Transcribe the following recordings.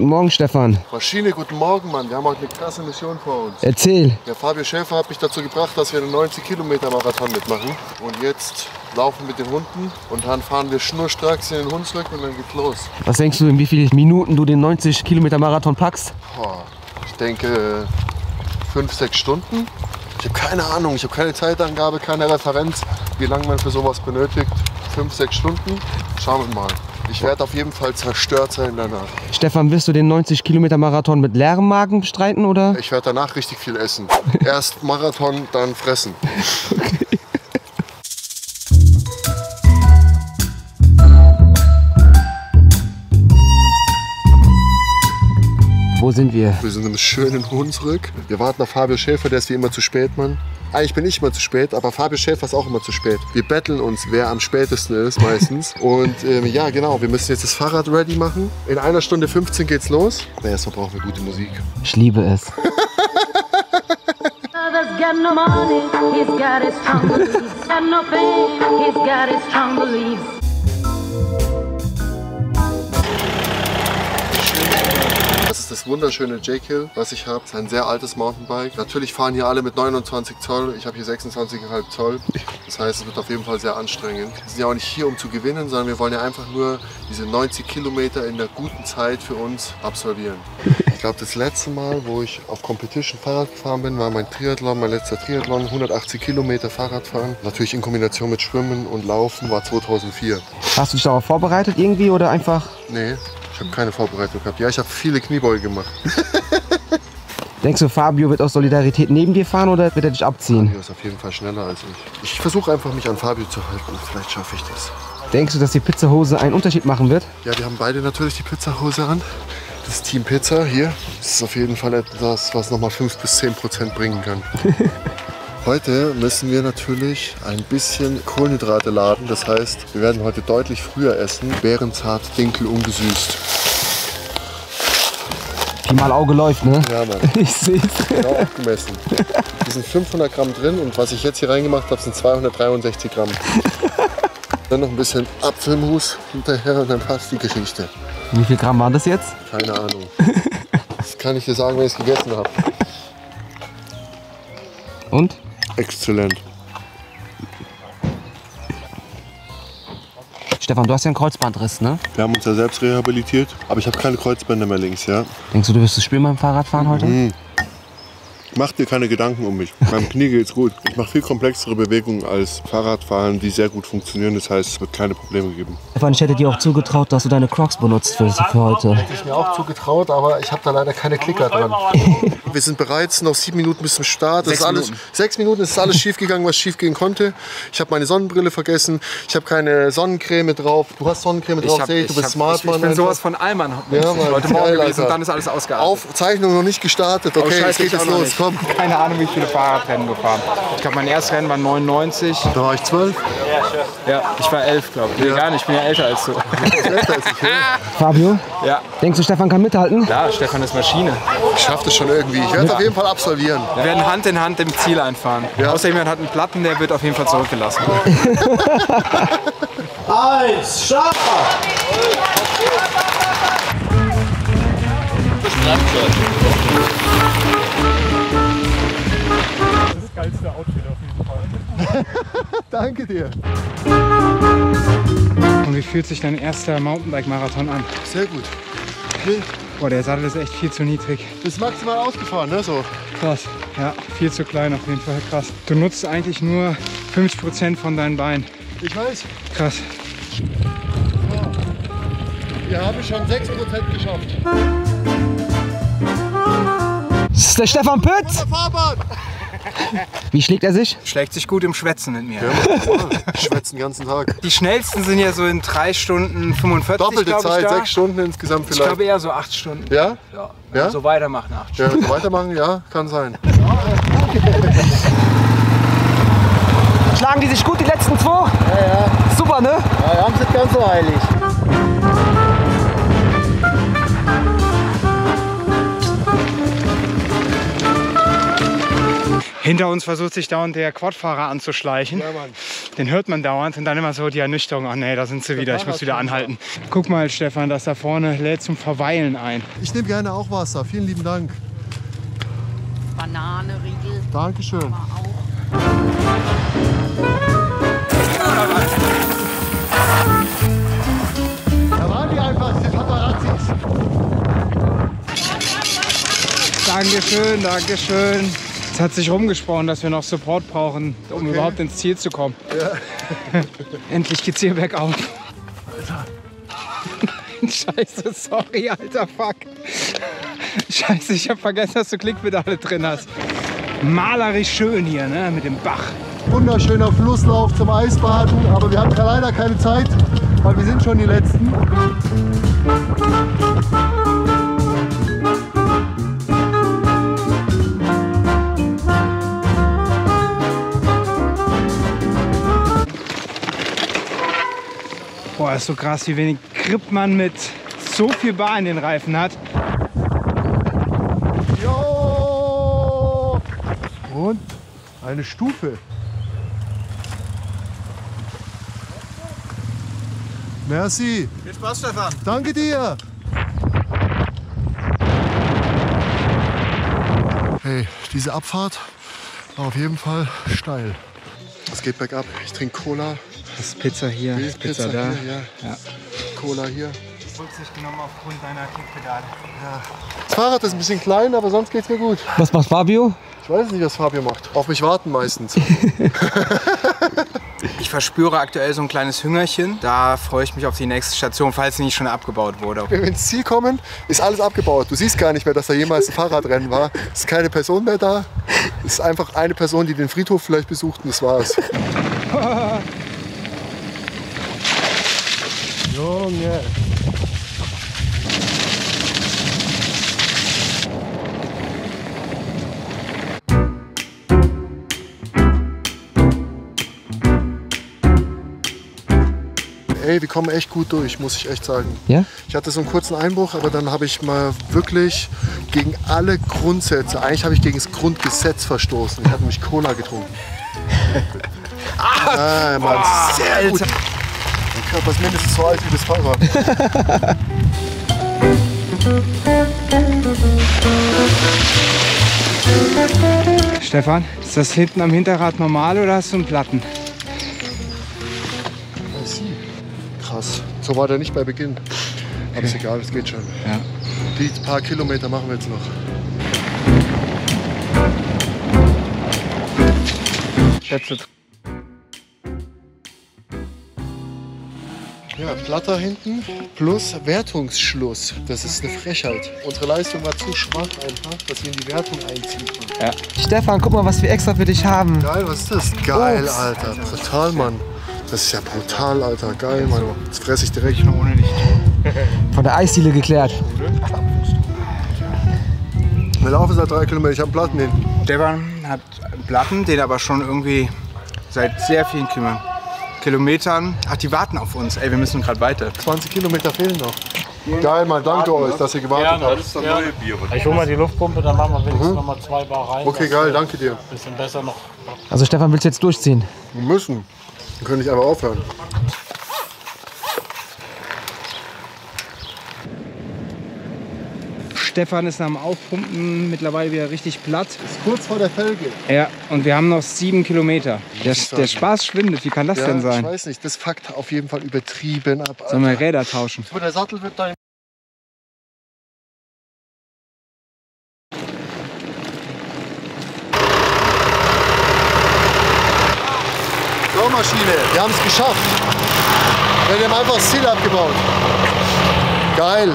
Guten Morgen, Stefan. Maschine, guten Morgen, Mann. Wir haben heute eine krasse Mission vor uns. Erzähl. Der Fabio Schäfer hat mich dazu gebracht, dass wir einen 90 Kilometer Marathon mitmachen. Und jetzt laufen mit den Hunden und dann fahren wir schnurstracks in den Hunsrück und dann geht's los. Was denkst du, in wie vielen Minuten du den 90 Kilometer Marathon packst? Boah, ich denke fünf, sechs Stunden. Ich habe keine Ahnung, ich habe keine Zeitangabe, keine Referenz, wie lange man für sowas benötigt. Fünf, sechs Stunden. Schauen wir mal. Ich werde auf jeden Fall zerstört sein danach. Stefan, wirst du den 90 Kilometer Marathon mit leerem Magen bestreiten oder? Ich werde danach richtig viel essen. Erst Marathon, dann fressen. Wo sind wir? Wir sind im schönen Hunsrück. Wir warten auf Fabio Schäfer, der ist wie immer zu spät, Mann. Eigentlich bin ich immer zu spät, aber Fabio Schäfer ist auch immer zu spät. Wir betteln uns, wer am spätesten ist meistens. Und ähm, ja, genau, wir müssen jetzt das Fahrrad ready machen. In einer Stunde 15 geht's los. Na, erstmal brauchen wir gute Musik. Ich liebe es. das wunderschöne J-Kill, was ich habe. Ist ein sehr altes Mountainbike. Natürlich fahren hier alle mit 29 Zoll. Ich habe hier 26,5 Zoll. Das heißt, es wird auf jeden Fall sehr anstrengend. Wir sind ja auch nicht hier, um zu gewinnen, sondern wir wollen ja einfach nur diese 90 Kilometer in der guten Zeit für uns absolvieren. Ich glaube, das letzte Mal, wo ich auf Competition Fahrrad gefahren bin, war mein Triathlon, mein letzter Triathlon. 180 Kilometer Fahrradfahren. Natürlich in Kombination mit Schwimmen und Laufen war 2004. Hast du dich darauf vorbereitet irgendwie oder einfach? Nee, ich habe keine Vorbereitung gehabt. Ja, ich habe viele Kniebeuge gemacht. Denkst du, Fabio wird aus Solidarität neben dir fahren oder wird er dich abziehen? Fabio ist auf jeden Fall schneller als ich. Ich versuche einfach, mich an Fabio zu halten. Vielleicht schaffe ich das. Denkst du, dass die Pizzahose einen Unterschied machen wird? Ja, wir haben beide natürlich die Pizzahose an. Das Team Pizza hier. Das ist auf jeden Fall etwas, was nochmal 5 bis 10 Prozent bringen kann. Heute müssen wir natürlich ein bisschen Kohlenhydrate laden. Das heißt, wir werden heute deutlich früher essen. Bärenzart, Dinkel, ungesüßt. Pi mal Auge läuft, ne? Ja, Mann. Ich seh's. Genau abgemessen. Hier sind 500 Gramm drin und was ich jetzt hier reingemacht habe, sind 263 Gramm. Dann noch ein bisschen Apfelmus hinterher und dann passt die Geschichte. Wie viel Gramm waren das jetzt? Keine Ahnung. Das kann ich dir sagen, wenn ich es gegessen habe. Und? Exzellent. Stefan, du hast ja einen Kreuzbandriss, ne? Wir haben uns ja selbst rehabilitiert, aber ich habe keine Kreuzbänder mehr links, ja. Denkst du, du wirst es spielen beim Fahrradfahren heute? Mach dir keine Gedanken um mich. Meinem Knie geht's gut. Ich mache viel komplexere Bewegungen als Fahrradfahren, die sehr gut funktionieren. Das heißt, es wird keine Probleme geben. Stefan, ich hätte dir auch zugetraut, dass du deine Crocs benutzt für, für heute. Hätte ich mir auch zugetraut, aber ich habe da leider keine Klicker dran. Wir sind bereits noch sieben Minuten bis zum Start. Das Sechs ist alles, Minuten. Sechs Minuten ist alles schief gegangen, was schief gehen konnte. Ich habe meine Sonnenbrille vergessen. Ich habe keine Sonnencreme drauf. Du hast Sonnencreme drauf, sehe ich. Du bist hab- smart, ich, ich Mann. bin einfach. sowas von Allmann Ja, Mann, heute Morgen gewesen dann ist alles ausgeartet. Aufzeichnung noch nicht gestartet. Okay, Oh, jetzt scheiße, geht es los. Komm. Keine Ahnung, wie viele Fahrradrennen gefahren. Ich glaube, mein erstes Rennen war 99. Da war ich zwölf. Ja, ich war elf, glaube ich. Nee, gar nicht, ich bin ja älter als du. Älter als ich, ja. Fabio, Ja, denkst du, Stefan kann mithalten? ja, Stefan ist Maschine. Ich schaff das schon irgendwie. Ich werde es auf jeden Fall absolvieren. Wir werden Hand in Hand im Ziel einfahren. Ja. Außer jemand hat einen Platten, der wird auf jeden Fall zurückgelassen. Eins, Start! Danke dir. Und wie fühlt sich dein erster Mountainbike-Marathon an? Sehr gut. Okay. Boah, der Sattel ist echt viel zu niedrig. Bist maximal ausgefahren, ne? So. Krass. Ja, viel zu klein auf jeden Fall. Krass. Du nutzt eigentlich nur 50% von deinen Beinen. Ich weiß. Krass. Wir haben schon 6% geschafft. Das ist der Stefan Pütz. Wie schlägt er sich? Schlägt sich gut im Schwätzen mit mir. Ich schwätze den ganzen Tag. Die schnellsten sind ja so in 3 Stunden 45, Doppelte ich, Zeit, da. 6 Stunden insgesamt Ich vielleicht. glaube eher so 8 Stunden. ja? Ja. Ja? So weitermachen 8 Ja, Stunden. wenn wir weitermachen, ja, kann sein. Schlagen die sich gut die letzten zwei? Ja, ja. Super, ne? Ja, haben sie nicht ganz so heilig. Hinter uns versucht sich dauernd der Quadfahrer anzuschleichen. Ja, Mann. Den hört man dauernd und dann immer so die Ernüchterung. Oh nee, da sind sie wieder, ich muss wieder anhalten. Guck mal, Stefan, das da vorne lädt zum Verweilen ein. Ich nehme gerne auch Wasser. Vielen lieben Dank. Banane, Riegel, Dankeschön. auch. Da waren die einfach, die Paparazzis. Dankeschön, Dankeschön. Es hat sich rumgesprochen, dass wir noch Support brauchen, um Okay. überhaupt ins Ziel zu kommen. Endlich geht's hier bergauf. Scheiße, sorry, alter Fuck. Scheiße, ich hab vergessen, dass du Klickpedale drin hast. Malerisch schön hier, ne, mit dem Bach. Wunderschöner Flusslauf zum Eisbaden, aber wir haben leider keine Zeit, weil wir sind schon die Letzten. Boah, ist so krass, wie wenig Grip man mit so viel Bar in den Reifen hat. Jo! Und eine Stufe. Merci. Viel Spaß, Stefan. Danke dir. Hey, diese Abfahrt war auf jeden Fall steil. Es geht bergab. Ich trinke Cola. Das ist Pizza hier, Hier ist Pizza, hier, ja. Ja. Cola hier. Rücksicht genommen aufgrund deiner Klickpedale. Das Fahrrad ist ein bisschen klein, aber sonst geht's mir gut. Was macht Fabio? Ich weiß nicht, was Fabio macht. Auf mich warten meistens. Ich verspüre aktuell so ein kleines Hüngerchen. Da freue ich mich auf die nächste Station, falls sie nicht schon abgebaut wurde. Wenn wir ins Ziel kommen, ist alles abgebaut. Du siehst gar nicht mehr, dass da jemals ein Fahrradrennen war. Es ist keine Person mehr da. Es ist einfach eine Person, die den Friedhof vielleicht besucht und das war's. Junge. Ey, wir kommen echt gut durch, muss ich echt sagen. Ja? Ich hatte so einen kurzen Einbruch, aber dann habe ich mal wirklich gegen alle Grundsätze, eigentlich habe ich gegen das Grundgesetz verstoßen. Ich habe nämlich Cola getrunken. ah, Mann, sehr gut. Körper ist mindestens so alt wie das Fahrrad. Stefan, ist das hinten am Hinterrad normal oder hast du einen Platten? Krass. So war der nicht bei Beginn. Aber ist egal, es geht schon. Ja. Die paar Kilometer machen wir jetzt noch. Schätze. Ja, Platter hinten plus Wertungsschluss. Das ist eine Frechheit. Unsere Leistung war zu schwach einfach, dass wir in die Wertung einziehen konnten. Stefan, guck mal, was wir extra für dich haben. Geil, was ist das? Geil, Obst. Alter. Total, Mann. Das ist ja brutal, Alter. Geil, Mann. Jetzt fresse ich direkt. Ohne Licht. Von der Eisdiele geklärt. Wir laufen seit drei Kilometern. Ich habe Platten hin. Stefan hat Platten, den aber schon irgendwie seit sehr vielen Kilo- Kilometern. Ach, die warten auf uns. Ey, wir müssen gerade weiter. 20 Kilometer fehlen noch. Geil, Mann. Danke euch, dass ihr gewartet habt. Ich hol mal die Luftpumpe, dann machen wir wenigstens noch mal zwei Bar rein. Okay, geil. Danke dir. ein Bisschen besser noch. Also Stefan, willst du jetzt durchziehen? Wir müssen. Wir können nicht einfach aufhören. Stefan ist am Aufpumpen mittlerweile wieder richtig platt. Ist kurz vor der Felge. Ja, und wir haben noch sieben Kilometer. Der, ich der. Spaß schwindet. Wie kann das Ja, denn ich sein? weiß nicht. Das fuckt auf jeden Fall übertrieben ab. Sollen wir Räder tauschen? Aber der Sattel wird dann. Saumaschine, wir haben es geschafft. Wir haben einfach das Ziel abgebaut. Geil.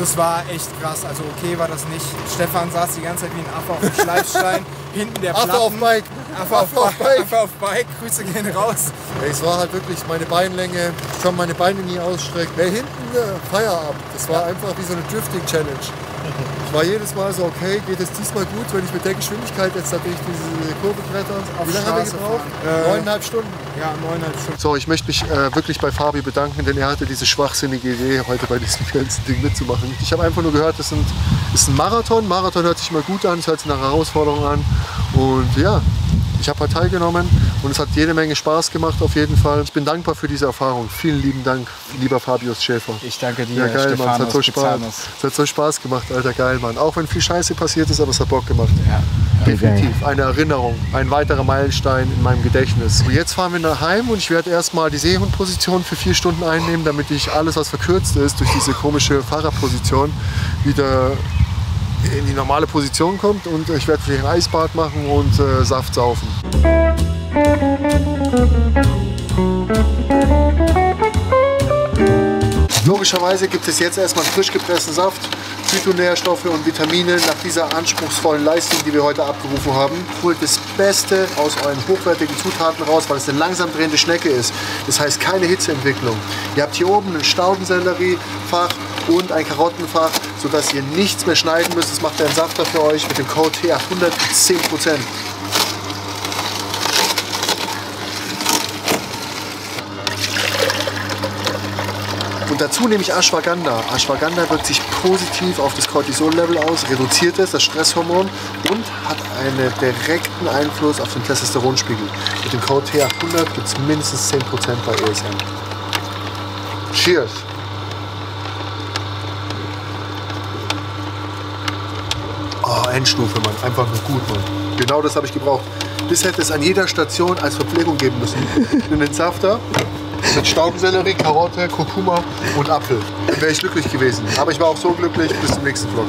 Also es war echt krass. Also okay war das nicht. Stefan saß die ganze Zeit wie ein Affe auf dem Schleifstein. Hinten der Affe Platten. auf Bike. Affe auf, Affe auf Bike. Affe auf Bike. Grüße gehen raus. Es war halt wirklich meine Beinlänge. Ich konnte meine Beine nie ausstrecken. Wer hinten äh, Feierabend. Das war einfach wie so eine Drifting-Challenge. Ich war jedes Mal so, okay, geht es diesmal gut, wenn ich mit der Geschwindigkeit jetzt natürlich diese Kurve bretter. Wie lange haben wir gebraucht? Äh, Neuneinhalb Stunden. Ja, neuneinhalb Stunden. So, ich möchte mich äh, wirklich bei Fabi bedanken, denn er hatte diese schwachsinnige Idee, heute bei diesem ganzen Ding mitzumachen. Ich habe einfach nur gehört, es ist ein Marathon. Marathon hört sich immer gut an, es hört sich nach Herausforderung an. Und ja, ich habe halt teilgenommen und es hat jede Menge Spaß gemacht auf jeden Fall. Ich bin dankbar für diese Erfahrung. Vielen lieben Dank, lieber Fabius Schäfer. Ich danke dir, Ja, geil, Mann. Es hat, so Spaß, es hat so Spaß gemacht, Alter. Geil, Mann. Auch wenn viel Scheiße passiert ist, aber es hat Bock gemacht. Ja. Definitiv. Eine Erinnerung. Ein weiterer Meilenstein in meinem Gedächtnis. Und jetzt fahren wir nach Heim und ich werde erstmal die Seehundposition für vier Stunden einnehmen, damit ich alles, was verkürzt ist, durch diese komische Fahrerposition wieder in die normale Position kommt. Und ich werde vielleicht ein Eisbad machen und äh, Saft saufen. Logischerweise gibt es jetzt erstmal frisch gepressten Saft, Phytonährstoffe und Vitamine nach dieser anspruchsvollen Leistung, die wir heute abgerufen haben. Holt das Beste aus euren hochwertigen Zutaten raus, weil es eine langsam drehende Schnecke ist. Das heißt keine Hitzeentwicklung. Ihr habt hier oben ein Staudenselleriefach und ein Karottenfach, sodass ihr nichts mehr schneiden müsst. Das macht der Safter für euch mit dem Code T800 10%. Und dazu nehme ich Ashwagandha. Ashwagandha wirkt sich positiv auf das Cortisol-Level aus, reduziert es, das Stresshormon und hat einen direkten Einfluss auf den Testosteronspiegel. Mit dem Code T800 gibt es mindestens 10% bei ESM. Cheers! Endstufe, Mann. Einfach nur gut, Mann. Genau das habe ich gebraucht. Das hätte es an jeder Station als Verpflegung geben müssen. Einen Safter mit Staudensellerie, Karotte, Kurkuma und Apfel. Dann wäre ich glücklich gewesen. Aber ich war auch so glücklich. Bis zum nächsten Vlog.